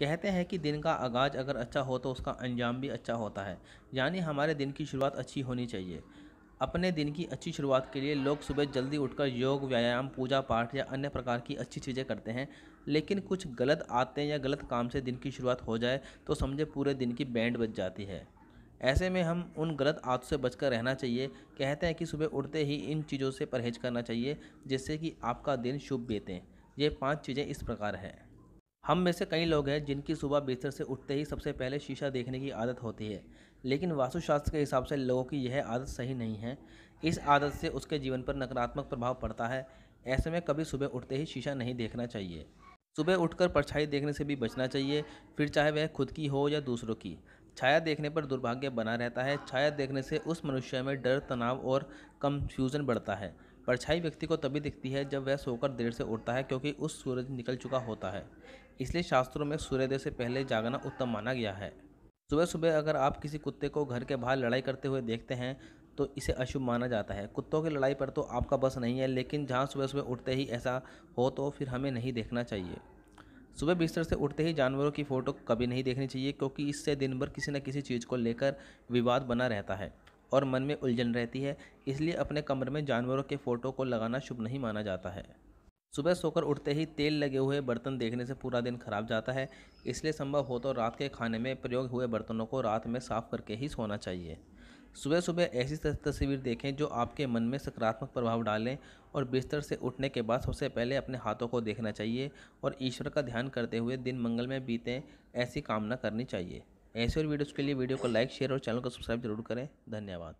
कहते हैं कि दिन का आगाज़ अगर अच्छा हो तो उसका अंजाम भी अच्छा होता है। यानी हमारे दिन की शुरुआत अच्छी होनी चाहिए। अपने दिन की अच्छी शुरुआत के लिए लोग सुबह जल्दी उठकर योग, व्यायाम पूजा पाठ या अन्य प्रकार की अच्छी चीज़ें करते हैं। लेकिन कुछ गलत आते या गलत काम से दिन की शुरुआत हो जाए तो समझे पूरे दिन की बैंड बच जाती है। ऐसे में हम उन गलत आदतों से बचकर रहना चाहिए। कहते हैं कि सुबह उठते ही इन चीज़ों से परहेज करना चाहिए, जिससे कि आपका दिन शुभ बीतें। ये पाँच चीज़ें इस प्रकार हैं। हम में से कई लोग हैं जिनकी सुबह बिस्तर से उठते ही सबसे पहले शीशा देखने की आदत होती है, लेकिन वास्तुशास्त्र के हिसाब से लोगों की यह आदत सही नहीं है। इस आदत से उसके जीवन पर नकारात्मक प्रभाव पड़ता है। ऐसे में कभी सुबह उठते ही शीशा नहीं देखना चाहिए। सुबह उठकर परछाई देखने से भी बचना चाहिए, फिर चाहे वह खुद की हो या दूसरों की। छाया देखने पर दुर्भाग्य बना रहता है। छाया देखने से उस मनुष्य में डर, तनाव और कन्फ्यूज़न बढ़ता है। परछाई व्यक्ति को तभी दिखती है जब वह सोकर देर से उठता है क्योंकि उस सूरज निकल चुका होता है। इसलिए शास्त्रों में सूर्योदय से पहले जागना उत्तम माना गया है। सुबह सुबह अगर आप किसी कुत्ते को घर के बाहर लड़ाई करते हुए देखते हैं तो इसे अशुभ माना जाता है। कुत्तों की लड़ाई पर तो आपका बस नहीं है, लेकिन जहाँ सुबह सुबह उठते ही ऐसा हो तो फिर हमें नहीं देखना चाहिए। सुबह बिस्तर से उठते ही जानवरों की फ़ोटो कभी नहीं देखनी चाहिए, क्योंकि इससे दिन भर किसी न किसी चीज़ को लेकर विवाद बना रहता है। और मन में उलझन रहती है, इसलिए अपने कमरे में जानवरों के फ़ोटो को लगाना शुभ नहीं माना जाता है। सुबह सोकर उठते ही तेल लगे हुए बर्तन देखने से पूरा दिन खराब जाता है, इसलिए संभव हो तो रात के खाने में प्रयोग हुए बर्तनों को रात में साफ़ करके ही सोना चाहिए। सुबह सुबह ऐसी तस्वीर देखें जो आपके मन में सकारात्मक प्रभाव डालें और बिस्तर से उठने के बाद सबसे पहले अपने हाथों को देखना चाहिए और ईश्वर का ध्यान करते हुए दिन मंगल में बीतें, ऐसी कामना करनी चाहिए। ऐसे और वीडियोज़ के लिए वीडियो को लाइक, शेयर और चैनल को सब्सक्राइब ज़रूर करें। धन्यवाद।